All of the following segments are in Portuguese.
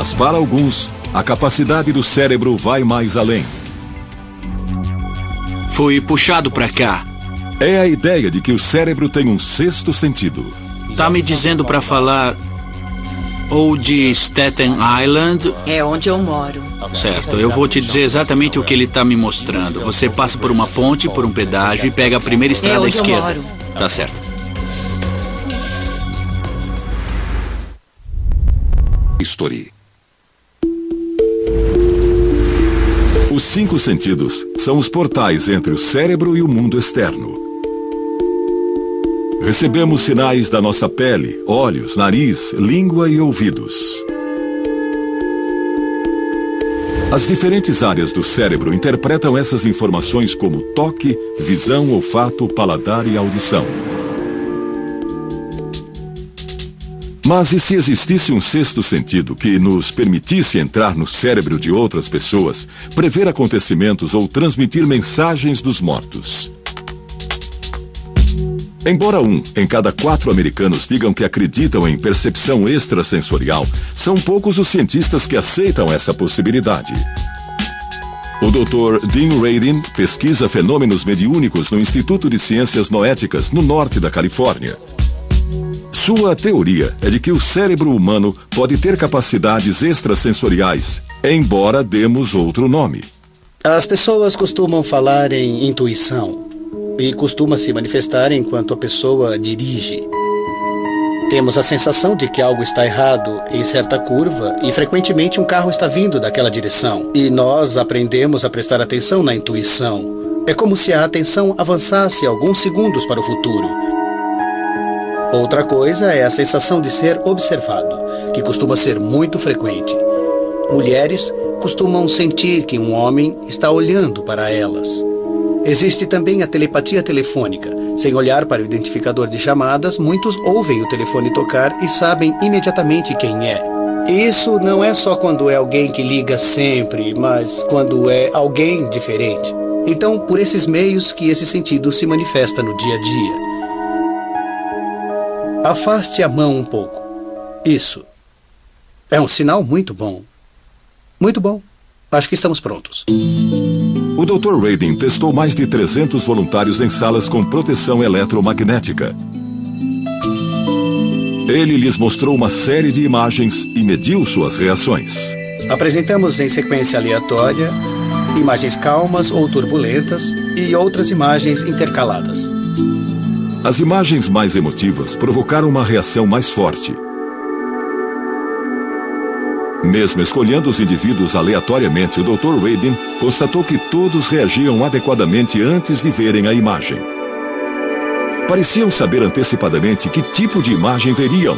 Mas para alguns, a capacidade do cérebro vai mais além. Fui puxado para cá. É a ideia de que o cérebro tem um sexto sentido. Tá me dizendo para falar ou de Staten Island. É onde eu moro. Certo, eu vou te dizer exatamente o que ele está me mostrando. Você passa por uma ponte, por um pedágio e pega a primeira estrada é à onde esquerda. Eu moro. Tá certo. History. Os cinco sentidos são os portais entre o cérebro e o mundo externo. Recebemos sinais da nossa pele, olhos, nariz, língua e ouvidos. As diferentes áreas do cérebro interpretam essas informações como toque, visão, olfato, paladar e audição. Mas e se existisse um sexto sentido que nos permitisse entrar no cérebro de outras pessoas, prever acontecimentos ou transmitir mensagens dos mortos? Embora um em cada quatro americanos digam que acreditam em percepção extrasensorial, são poucos os cientistas que aceitam essa possibilidade. O Dr. Dean Radin pesquisa fenômenos mediúnicos no Instituto de Ciências Noéticas, no norte da Califórnia. Sua teoria é de que o cérebro humano pode ter capacidades extrasensoriais, embora demos outro nome. As pessoas costumam falar em intuição e costuma se manifestar enquanto a pessoa dirige. Temos a sensação de que algo está errado em certa curva e frequentemente um carro está vindo daquela direção. E nós aprendemos a prestar atenção na intuição. É como se a atenção avançasse alguns segundos para o futuro. Outra coisa é a sensação de ser observado, que costuma ser muito frequente. Mulheres costumam sentir que um homem está olhando para elas. Existe também a telepatia telefônica. Sem olhar para o identificador de chamadas, muitos ouvem o telefone tocar e sabem imediatamente quem é. Isso não é só quando é alguém que liga sempre, mas quando é alguém diferente. Então, por esses meios que esse sentido se manifesta no dia a dia. Afaste a mão um pouco. Isso. É um sinal muito bom. Muito bom. Acho que estamos prontos. O Dr. Radin testou mais de 300 voluntários em salas com proteção eletromagnética. Ele lhes mostrou uma série de imagens e mediu suas reações. Apresentamos em sequência aleatória imagens calmas ou turbulentas e outras imagens intercaladas. As imagens mais emotivas provocaram uma reação mais forte. Mesmo escolhendo os indivíduos aleatoriamente, o Dr. Radin constatou que todos reagiam adequadamente antes de verem a imagem. Pareciam saber antecipadamente que tipo de imagem veriam,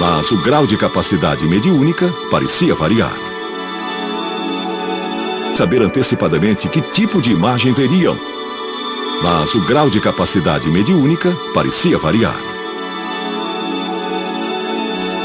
mas o grau de capacidade mediúnica parecia variar. Saber antecipadamente que tipo de imagem veriam, mas o grau de capacidade mediúnica parecia variar.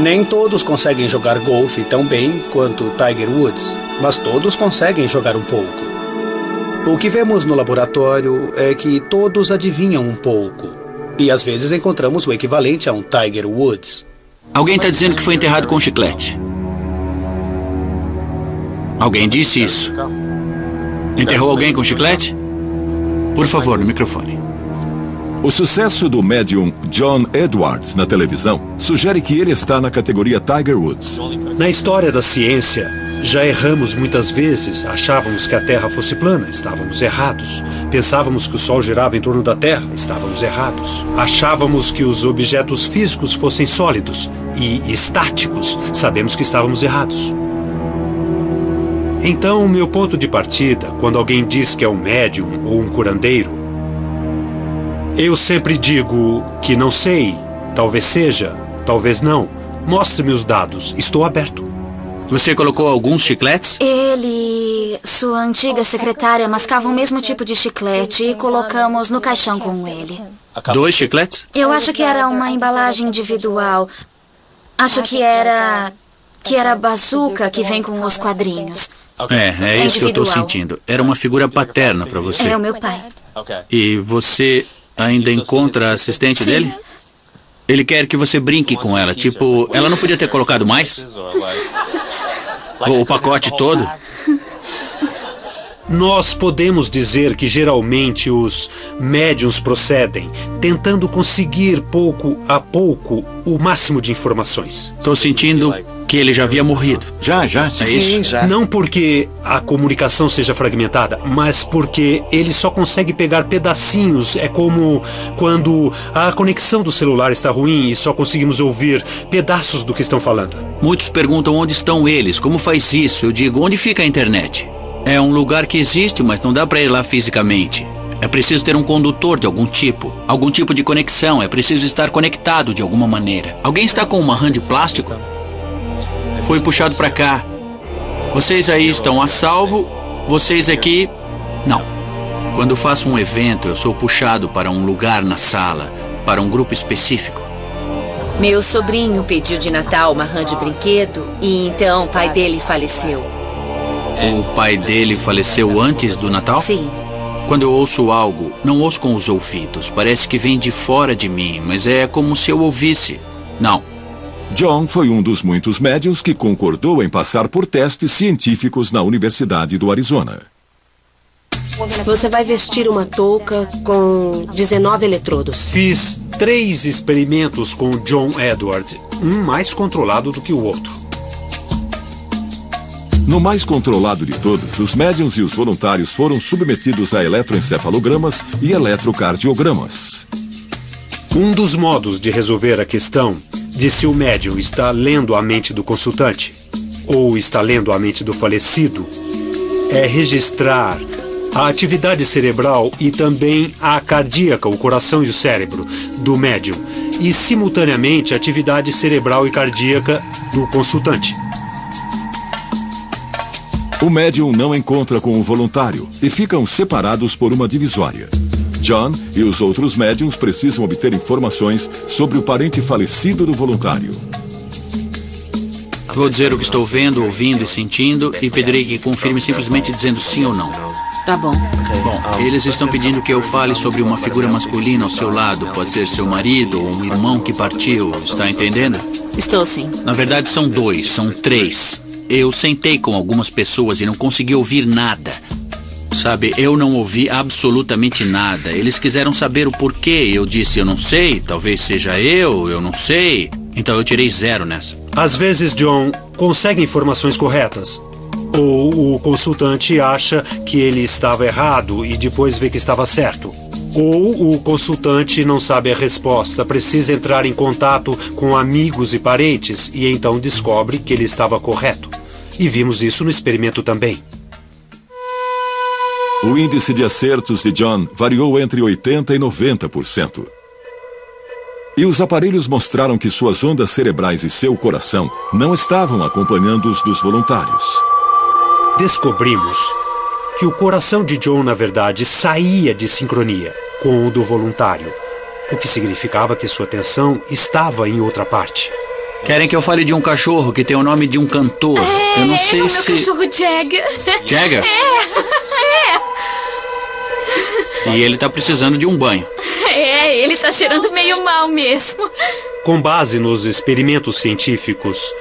Nem todos conseguem jogar golfe tão bem quanto Tiger Woods, mas todos conseguem jogar um pouco. O que vemos no laboratório é que todos adivinham um pouco. E às vezes encontramos o equivalente a um Tiger Woods. Alguém está dizendo que foi enterrado com chiclete. Alguém disse isso. Enterrou alguém com chiclete? Por favor, no microfone. O sucesso do médium John Edwards na televisão sugere que ele está na categoria Tiger Woods. Na história da ciência, já erramos muitas vezes. Achávamos que a Terra fosse plana, estávamos errados. Pensávamos que o Sol girava em torno da Terra, estávamos errados. Achávamos que os objetos físicos fossem sólidos e estáticos, sabemos que estávamos errados. Então, o meu ponto de partida, quando alguém diz que é um médium ou um curandeiro, eu sempre digo que não sei, talvez seja, talvez não. Mostre-me os dados, estou aberto. Você colocou alguns chicletes? Ele e sua antiga secretária mascavam o mesmo tipo de chiclete e colocamos no caixão com ele. Dois chicletes? Eu acho que era uma embalagem individual. Acho que era. que era a bazuca que vem com os quadrinhos. É, é isso que eu estou sentindo. Era uma figura paterna para você. É o meu pai. E você ainda encontra a assistente Sim. dele? Ele quer que você brinque com ela. Tipo, ela não podia ter colocado mais? Ou o pacote todo? Nós podemos dizer que geralmente os médiums procedem tentando conseguir pouco a pouco o máximo de informações. Estou sentindo que ele já havia morrido. Já, já, É sim. isso? já. Não porque a comunicação seja fragmentada, mas porque ele só consegue pegar pedacinhos. É como quando a conexão do celular está ruim e só conseguimos ouvir pedaços do que estão falando. Muitos perguntam onde estão eles, como faz isso. Eu digo, onde fica a internet? É um lugar que existe, mas não dá para ir lá fisicamente. É preciso ter um condutor de algum tipo, algum tipo de conexão, é preciso estar conectado de alguma maneira. Alguém está com uma rã de plástico? Foi puxado para cá. Vocês aí estão a salvo, vocês aqui não. Quando faço um evento, eu sou puxado para um lugar na sala, para um grupo específico. Meu sobrinho pediu de Natal uma rã de brinquedo e então o pai dele faleceu. O pai dele faleceu antes do Natal? Sim. Quando eu ouço algo, não ouço com os ouvidos. Parece que vem de fora de mim, mas é como se eu ouvisse. Não. John foi um dos muitos médiums que concordou em passar por testes científicos na Universidade do Arizona. Você vai vestir uma touca com 19 eletrodos. Fiz três experimentos com o John Edward, um mais controlado do que o outro. No mais controlado de todos, os médiums e os voluntários foram submetidos a eletroencefalogramas e eletrocardiogramas. Um dos modos de resolver a questão de se o médium está lendo a mente do consultante ou está lendo a mente do falecido é registrar a atividade cerebral e também a cardíaca, o coração e o cérebro do médium, e simultaneamente a atividade cerebral e cardíaca do consultante. O médium não encontra com o voluntário e ficam separados por uma divisória. John e os outros médiums precisam obter informações sobre o parente falecido do voluntário. Vou dizer o que estou vendo, ouvindo e sentindo e pedirei que confirme simplesmente dizendo sim ou não. Tá bom. Bom, eles estão pedindo que eu fale sobre uma figura masculina ao seu lado. Pode ser seu marido ou um irmão que partiu. Está entendendo? Estou sim. Na verdade, são dois, são três. Eu sentei com algumas pessoas e não consegui ouvir nada. Sabe, eu não ouvi absolutamente nada. Eles quiseram saber o porquê. Eu disse, eu não sei, talvez seja eu, eu não sei. Então eu tirei zero nessa. Às vezes, John consegue informações corretas. Ou o consultante acha que ele estava errado e depois vê que estava certo. Ou o consultante não sabe a resposta, precisa entrar em contato com amigos e parentes e então descobre que ele estava correto. E vimos isso no experimento também. O índice de acertos de John variou entre 80% e 90%. E os aparelhos mostraram que suas ondas cerebrais e seu coração não estavam acompanhando os dos voluntários. Descobrimos que o coração de John, na verdade, saía de sincronia com o do voluntário, o que significava que sua atenção estava em outra parte. Querem que eu fale de um cachorro que tem o nome de um cantor. eu não sei é o se. meu cachorro Jagger. Jagger? E ele tá precisando de um banho. É, ele tá cheirando meio mal mesmo. Com base nos experimentos científicos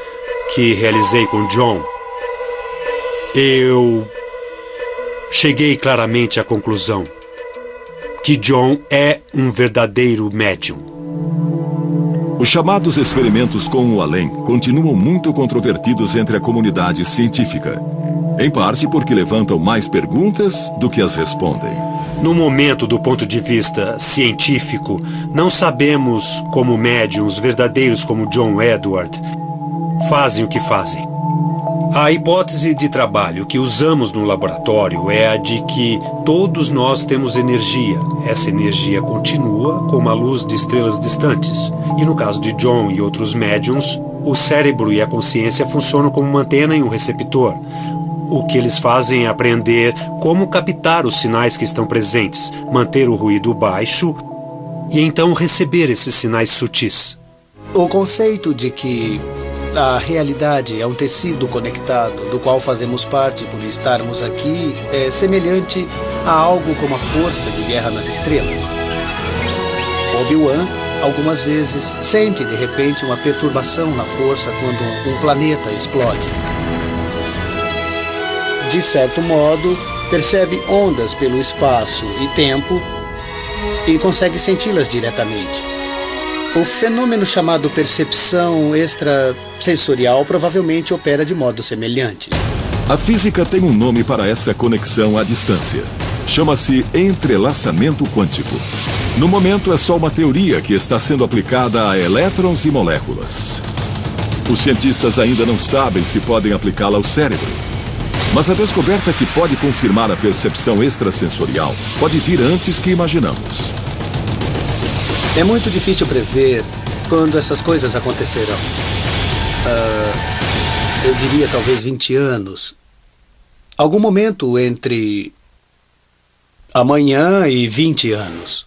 que realizei com John, eu cheguei claramente à conclusão que John é um verdadeiro médium. Os chamados experimentos com o além continuam muito controvertidos entre a comunidade científica. Em parte porque levantam mais perguntas do que as respondem. No momento, do ponto de vista científico, não sabemos como médiums verdadeiros como John Edward fazem o que fazem. A hipótese de trabalho que usamos no laboratório é a de que todos nós temos energia. Essa energia continua como a luz de estrelas distantes. E no caso de John e outros médiums, o cérebro e a consciência funcionam como uma antena e um receptor. O que eles fazem é aprender como captar os sinais que estão presentes, manter o ruído baixo e então receber esses sinais sutis. O conceito de que a realidade é um tecido conectado do qual fazemos parte por estarmos aqui é semelhante a algo como a força de guerra nas estrelas. Obi-Wan algumas vezes, sente de repente uma perturbação na força quando um planeta explode. De certo modo, percebe ondas pelo espaço e tempo e consegue senti-las diretamente. O fenômeno chamado percepção extrasensorial provavelmente opera de modo semelhante. A física tem um nome para essa conexão à distância. Chama-se entrelaçamento quântico. No momento, é só uma teoria que está sendo aplicada a elétrons e moléculas. Os cientistas ainda não sabem se podem aplicá-la ao cérebro. Mas a descoberta que pode confirmar a percepção extrasensorial pode vir antes que imaginamos. É muito difícil prever quando essas coisas acontecerão. Uh, eu diria talvez 20 anos. Algum momento entre amanhã e 20 anos.